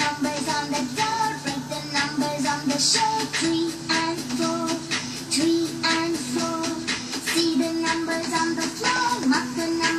numbers on the door, break the numbers on the show. Three and four, three and four. See the numbers on the floor, mark the numbers.